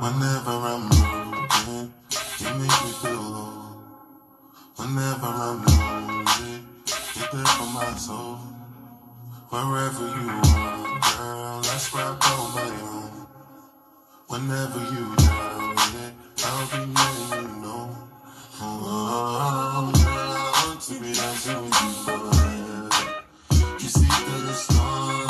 Whenever I'm lonely, you make me feel low. Whenever I'm lonely, you're there for my soul. Wherever you are, girl, that's where I call my own. Whenever you down, yeah, I'll be letting you know. Oh, girl, I want to be dancing with you forever. You see through the storm.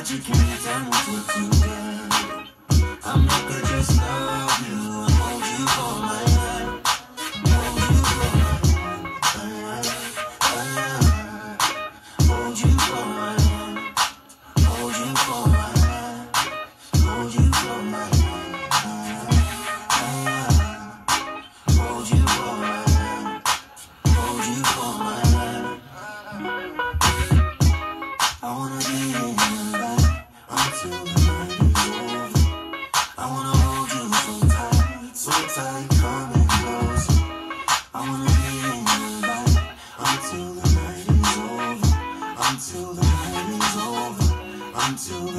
magic you can't do. I'm not the just. to